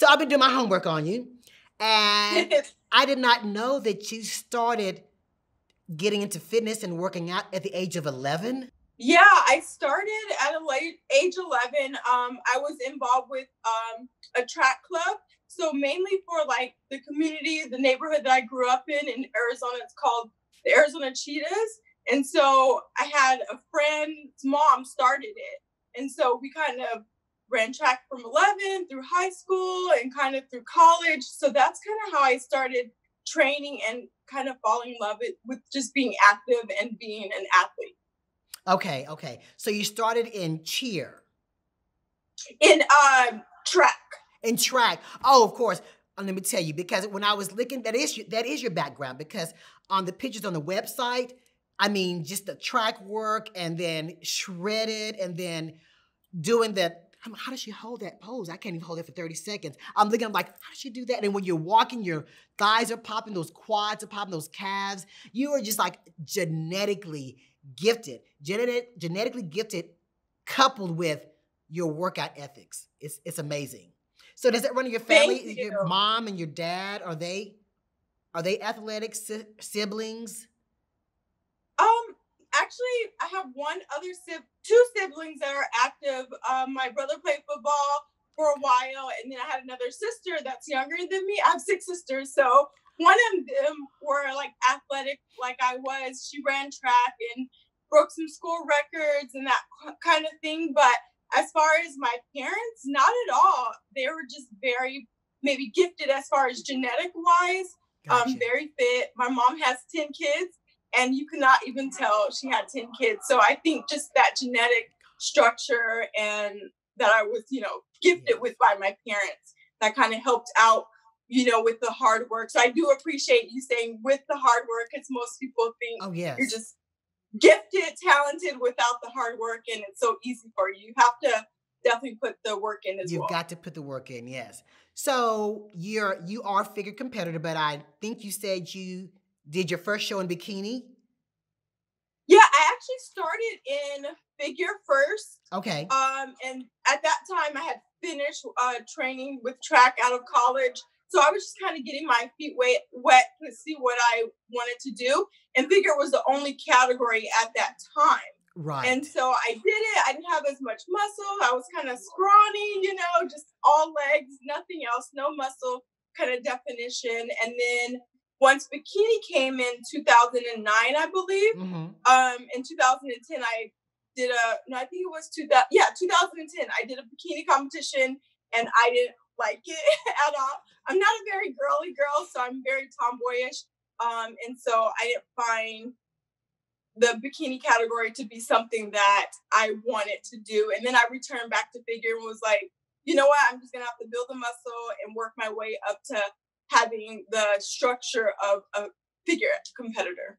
So I've been doing my homework on you, and I did not know that you started getting into fitness and working out at the age of 11. Yeah, I started at a late age 11. Um, I was involved with um, a track club. So mainly for like the community, the neighborhood that I grew up in in Arizona, it's called the Arizona Cheetahs. And so I had a friend's mom started it. And so we kind of ran track from 11 through high school and kind of through college. So that's kind of how I started training and kind of falling in love with, just being active and being an athlete. Okay, okay. So you started in cheer. In uh, track. In track. Oh, of course. Uh, let me tell you, because when I was looking, that is your, that is your background. Because on the pictures on the website, I mean, just the track work and then shredded and then doing that. How does she hold that pose? I can't even hold it for 30 seconds. I'm looking, I'm like, how does she do that? And when you're walking, your thighs are popping, those quads are popping, those calves. You are just like genetically gifted, genetic, genetically gifted, coupled with your workout ethics. It's, it's amazing. So does it run in your family? You. Your mom and your dad, are they are they athletic si- siblings? Actually, I have one other sib, two siblings that are active. Um, my brother played football for a while, and then I had another sister that's younger than me. I have six sisters, so one of them were like athletic, like I was. She ran track and broke some school records and that kind of thing. But as far as my parents, not at all. They were just very maybe gifted as far as genetic wise. Um, gotcha. Um, very fit. My mom has 10 kids and you cannot even tell she had 10 kids. So I think just that genetic structure and that I was, you know, gifted with by my parents that kind of helped out, you know, with the hard work. So I do appreciate you saying with the hard work because most people think oh, yes. you're just gifted, talented without the hard work and it's so easy for you. You have to definitely put the work in as You've well. You've got to put the work in, yes. So you're you are a figure competitor, but I think you said you did your first show in bikini? Yeah, I actually started in figure first. Okay. Um, and at that time, I had finished uh, training with track out of college. So I was just kind of getting my feet wet, wet to see what I wanted to do. And figure was the only category at that time. Right. And so I did it. I didn't have as much muscle. I was kind of scrawny, you know, just all legs, nothing else, no muscle kind of definition. And then once bikini came in 2009, I believe. Mm-hmm. Um, in 2010, I did a no, I think it was 2000. Yeah, 2010. I did a bikini competition, and I didn't like it at all. I'm not a very girly girl, so I'm very tomboyish. Um, and so I didn't find the bikini category to be something that I wanted to do. And then I returned back to figure and was like, you know what? I'm just gonna have to build the muscle and work my way up to having the structure of a figure competitor.